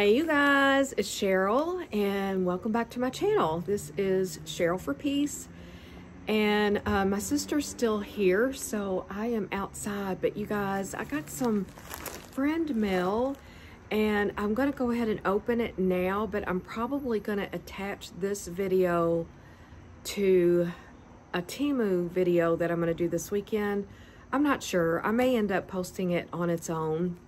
Hey you guys, it's Cheryl and welcome back to my channel. This is Cheryl for Peace and uh, my sister's still here so I am outside but you guys I got some friend mail and I'm gonna go ahead and open it now but I'm probably gonna attach this video to a Temu video that I'm gonna do this weekend. I'm not sure. I may end up posting it on its own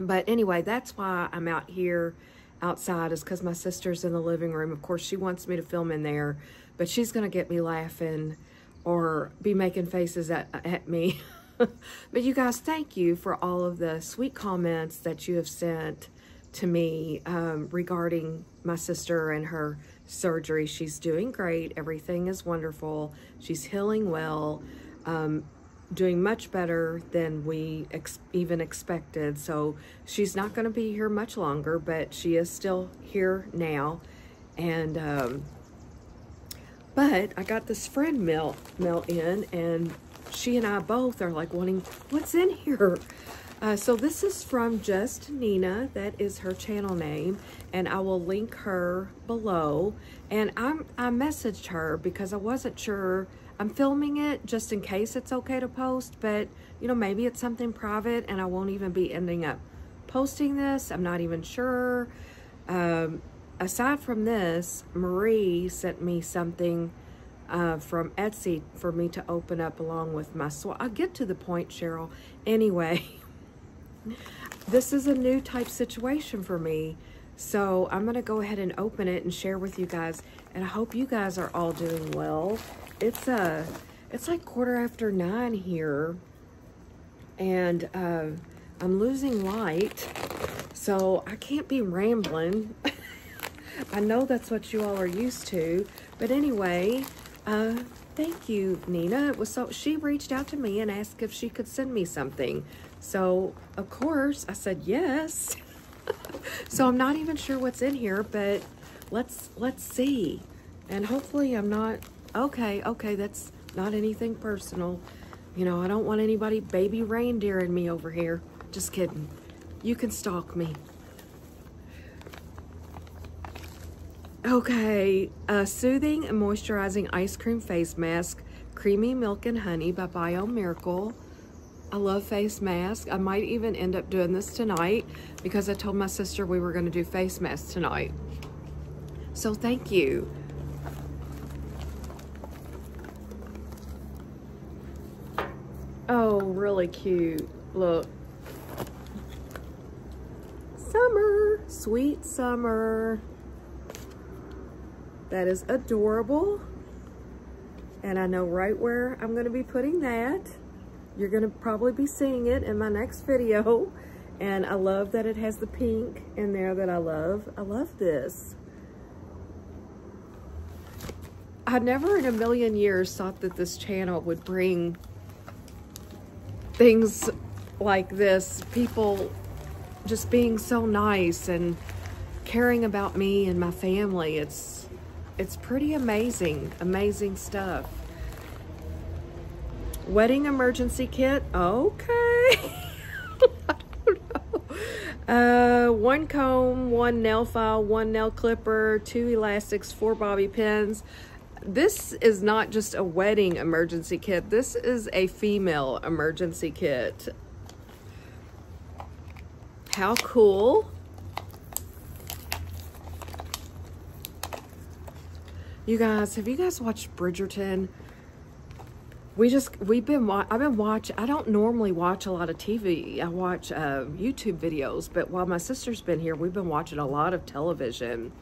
but anyway, that's why I'm out here outside is because my sister's in the living room. Of course, she wants me to film in there, but she's going to get me laughing or be making faces at, at me. but you guys, thank you for all of the sweet comments that you have sent to me um, regarding my sister and her surgery. She's doing great. Everything is wonderful. She's healing well. Um, doing much better than we ex even expected. So she's not going to be here much longer, but she is still here now. And, um, but I got this friend mail, mail in and she and I both are like wanting, what's in here? Uh, so this is from Just Nina. That is her channel name. And I will link her below. And I'm, I messaged her because I wasn't sure I'm filming it just in case it's okay to post, but you know, maybe it's something private and I won't even be ending up posting this. I'm not even sure. Um, aside from this, Marie sent me something uh, from Etsy for me to open up along with my swap. I'll get to the point, Cheryl. Anyway, this is a new type situation for me. So I'm going to go ahead and open it and share with you guys. And I hope you guys are all doing well it's uh it's like quarter after nine here. And uh, I'm losing light so I can't be rambling. I know that's what you all are used to. But anyway uh, thank you Nina. It was so she reached out to me and asked if she could send me something. So of course I said yes. So I'm not even sure what's in here but let's let's see. And hopefully I'm not okay, okay, that's not anything personal. You know, I don't want anybody baby reindeering me over here. Just kidding. You can stalk me. Okay, a soothing and moisturizing ice cream face mask, creamy milk and honey by Bio Miracle. I love face masks. I might even end up doing this tonight because I told my sister we were going to do face masks tonight. So thank you. Really cute. Look. Summer. Sweet summer. That is adorable. And I know right where I'm going to be putting that. You're going to probably be seeing it in my next video. And I love that it has the pink in there that I love. I love this. I never in a million years thought that this channel would bring things like this, people just being so nice and caring about me and my family. It's it's pretty amazing, amazing stuff. Wedding emergency kit, okay. Uh, one comb, one nail file, one nail clipper, two elastics, four bobby pins, this is not just a wedding emergency kit. This is a female emergency kit. How cool. You guys, have you guys watched Bridgerton? We just, we've been, I've been watching, I don't normally watch a lot of TV. I watch uh, YouTube videos, but while my sister's been here, we've been watching a lot of television.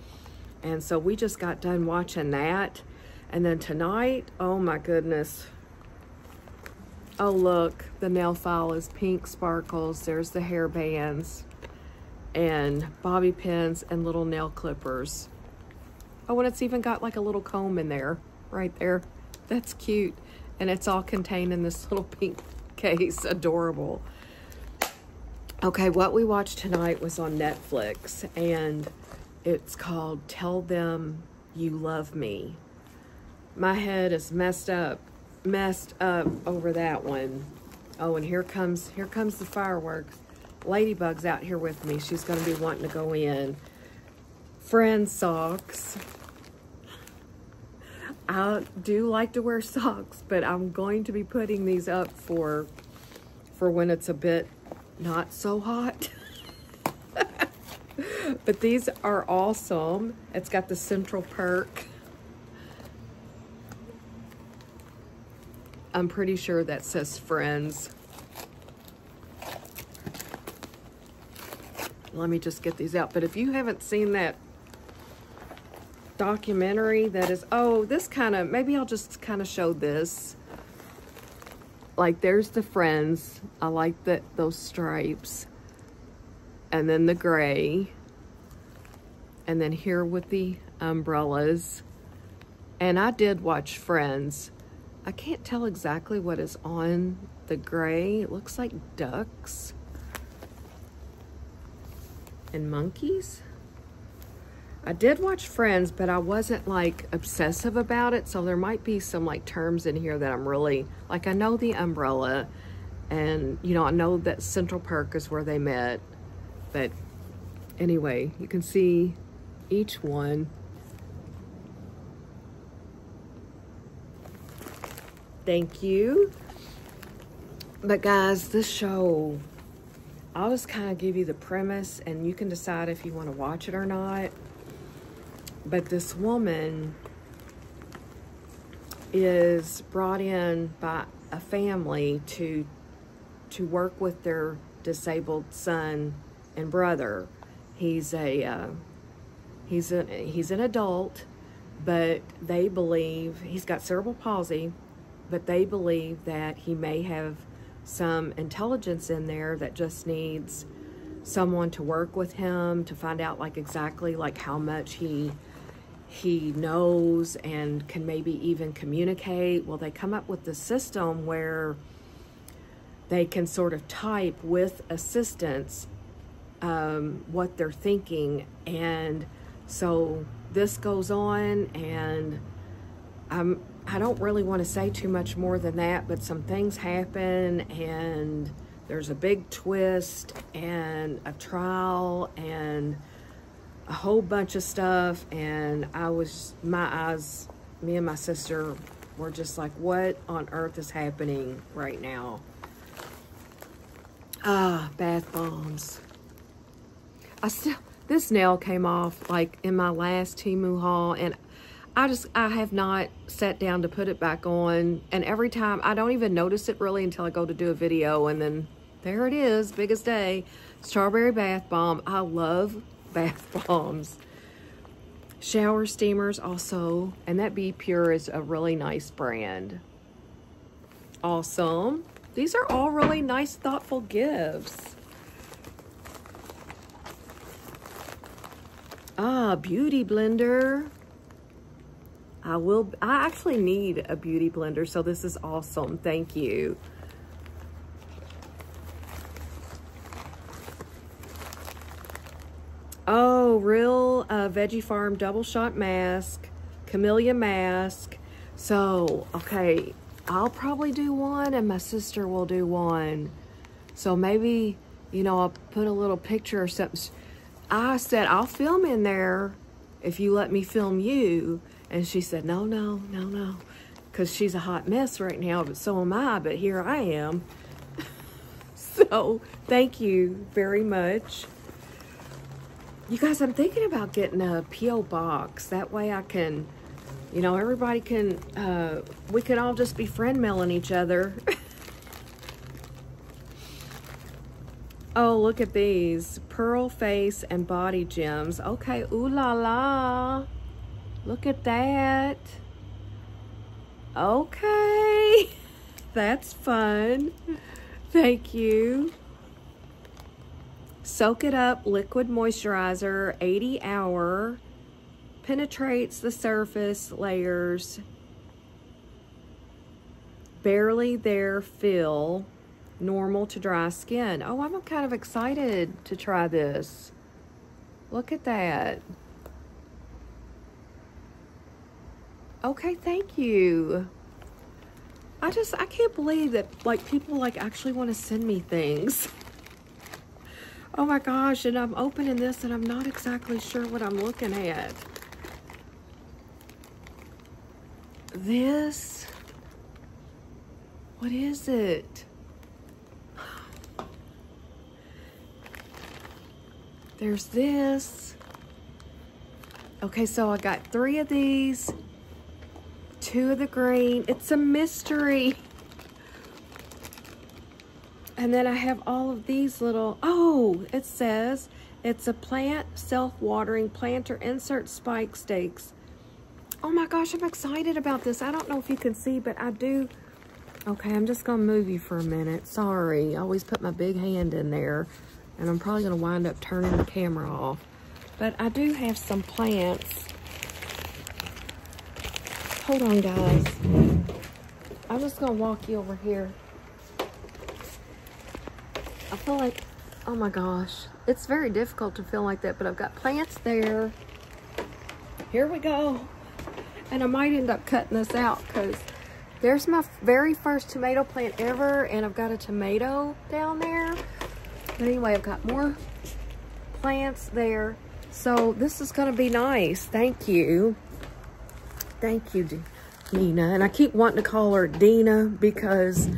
And so we just got done watching that. And then tonight, oh my goodness. Oh look, the nail file is pink sparkles. There's the hair bands and bobby pins and little nail clippers. Oh, and it's even got like a little comb in there, right there. That's cute. And it's all contained in this little pink case. Adorable. Okay, what we watched tonight was on Netflix, and it's called Tell Them You Love Me my head is messed up, messed up over that one. Oh, and here comes, here comes the fireworks. Ladybug's out here with me. She's going to be wanting to go in. Friend socks. I do like to wear socks, but I'm going to be putting these up for for when it's a bit not so hot. but these are awesome. It's got the Central Perk. I'm pretty sure that says Friends. Let me just get these out. But if you haven't seen that documentary that is, oh, this kind of, maybe I'll just kind of show this. Like there's the Friends. I like that those stripes. And then the gray. And then here with the umbrellas. And I did watch Friends. I can't tell exactly what is on the gray. It looks like ducks and monkeys. I did watch Friends, but I wasn't like obsessive about it. So there might be some like terms in here that I'm really like. I know the umbrella, and you know I know that Central Park is where they met. But anyway, you can see each one. Thank you. But guys, this show I'll just kind of give you the premise and you can decide if you want to watch it or not. But this woman is brought in by a family to to work with their disabled son and brother. He's a uh, he's a he's an adult, but they believe he's got cerebral palsy, but they believe that he may have some intelligence in there that just needs someone to work with him to find out like exactly like how much he he knows and can maybe even communicate. Well they come up with the system where they can sort of type with assistance um, what they're thinking. And so this goes on and I'm I don't really want to say too much more than that, but some things happen and there's a big twist and a trial and a whole bunch of stuff. And I was, my eyes, me and my sister were just like, what on earth is happening right now? Ah, bath bombs. I still, this nail came off like in my last Temu haul and I just, I have not sat down to put it back on. And every time, I don't even notice it really until I go to do a video. And then there it is, biggest day. Strawberry bath bomb. I love bath bombs. Shower steamers also. And that Be Pure is a really nice brand. Awesome. These are all really nice, thoughtful gifts. Ah, beauty blender. I will, I actually need a beauty blender, so this is awesome. Thank you. Oh, real uh, Veggie Farm double shot mask, camellia mask. So, okay, I'll probably do one and my sister will do one. So maybe, you know, I'll put a little picture or something. I said, I'll film in there if you let me film you. And she said, no, no, no, no. Because she's a hot mess right now, but so am I, but here I am. so thank you very much. You guys, I'm thinking about getting a P.O. box. That way I can, you know, everybody can, uh, we can all just be friend mailing each other. oh, look at these. Pearl face and body gems. Okay, ooh la la. Look at that. Okay. That's fun. Thank you. Soak It Up Liquid Moisturizer 80 Hour. Penetrates the surface layers. Barely There Feel. Normal to dry skin. Oh, I'm kind of excited to try this. Look at that. Okay, thank you. I just, I can't believe that, like, people, like, actually want to send me things. Oh my gosh, and I'm opening this and I'm not exactly sure what I'm looking at. This, what is it? There's this. Okay, so I got three of these, two of the green. It's a mystery. And then I have all of these little, oh, it says it's a plant self-watering planter insert spike stakes. Oh my gosh, I'm excited about this. I don't know if you can see, but I do. Okay, I'm just gonna move you for a minute. Sorry, I always put my big hand in there and I'm probably gonna wind up turning the camera off. But I do have some plants. Hold on, guys. I'm just gonna walk you over here. I feel like, oh my gosh, it's very difficult to feel like that, but I've got plants there. Here we go. And I might end up cutting this out because there's my very first tomato plant ever, and I've got a tomato down there. But anyway, I've got more plants there. So this is gonna be nice. Thank you. Thank you, Nina. And I keep wanting to call her Dina because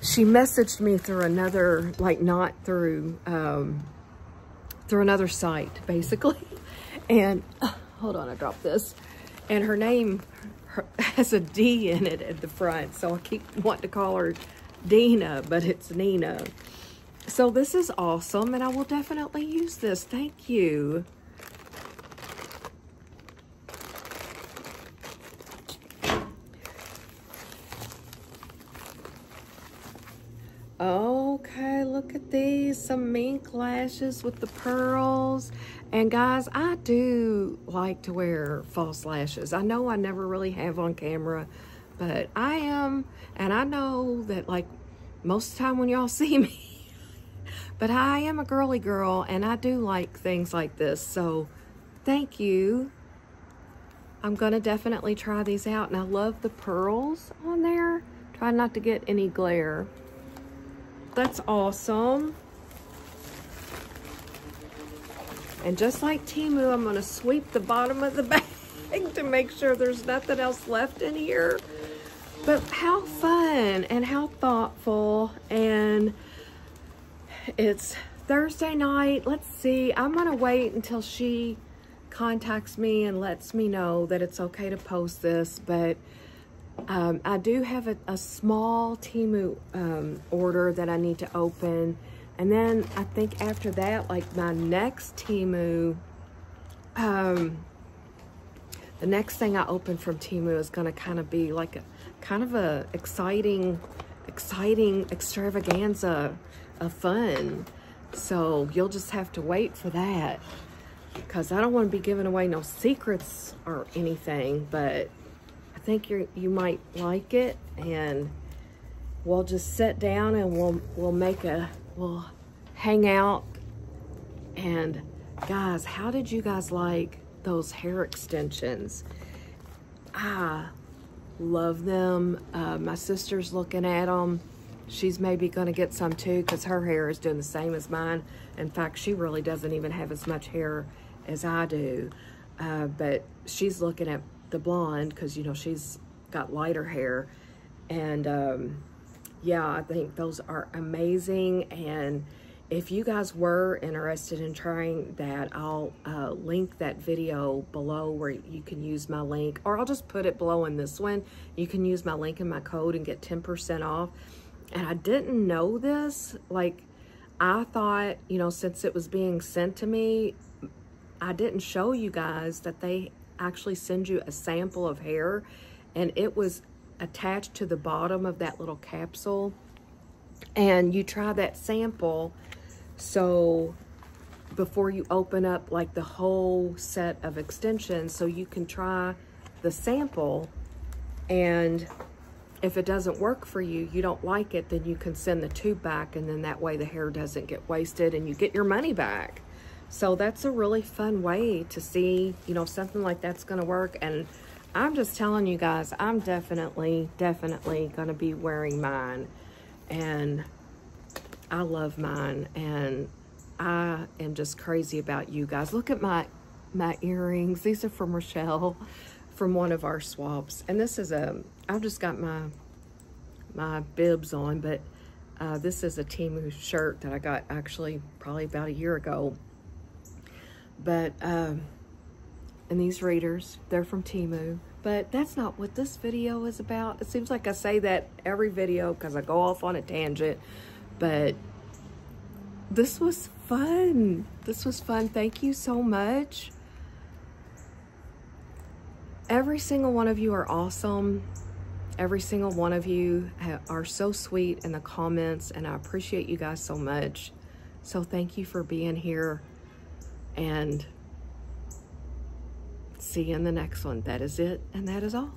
she messaged me through another, like not through, um, through another site, basically. And, uh, hold on, I dropped this. And her name her, has a D in it at the front. So I keep wanting to call her Dina, but it's Nina. So this is awesome, and I will definitely use this. Thank you. Okay, look at these. Some mink lashes with the pearls. And guys, I do like to wear false lashes. I know I never really have on camera, but I am. And I know that like most of the time when y'all see me, but I am a girly girl and I do like things like this. So thank you. I'm going to definitely try these out. And I love the pearls on there. Try not to get any glare. That's awesome. And just like Temu, I'm gonna sweep the bottom of the bag to make sure there's nothing else left in here. But how fun and how thoughtful. And it's Thursday night. Let's see, I'm gonna wait until she contacts me and lets me know that it's okay to post this, but um, I do have a, a small Temu um, order that I need to open. And then I think after that, like my next Temu, um, the next thing I open from Temu is going to kind of be like a kind of a exciting, exciting extravaganza of fun. So you'll just have to wait for that because I don't want to be giving away no secrets or anything, but think you you might like it and we'll just sit down and we'll we'll make a we'll hang out. And guys how did you guys like those hair extensions? I love them. Uh, my sister's looking at them she's maybe going to get some too because her hair is doing the same as mine. In fact she really doesn't even have as much hair as I do. Uh, but she's looking at the blonde because, you know, she's got lighter hair. And um, yeah, I think those are amazing. And if you guys were interested in trying that, I'll uh, link that video below where you can use my link, or I'll just put it below in this one. You can use my link and my code and get 10% off. And I didn't know this. Like, I thought, you know, since it was being sent to me, I didn't show you guys that they actually send you a sample of hair and it was attached to the bottom of that little capsule and you try that sample so before you open up like the whole set of extensions so you can try the sample and if it doesn't work for you, you don't like it, then you can send the tube back and then that way the hair doesn't get wasted and you get your money back. So that's a really fun way to see, you know, something like that's going to work. And I'm just telling you guys, I'm definitely, definitely going to be wearing mine. And I love mine. And I am just crazy about you guys. Look at my my earrings. These are from Rochelle from one of our swaps. And this is a, I've just got my my bibs on, but uh, this is a Temu shirt that I got actually probably about a year ago. But, um, and these readers, they're from Temu. But that's not what this video is about. It seems like I say that every video because I go off on a tangent. But this was fun. This was fun. Thank you so much. Every single one of you are awesome. Every single one of you are so sweet in the comments, and I appreciate you guys so much. So thank you for being here, and see you in the next one. That is it, and that is all.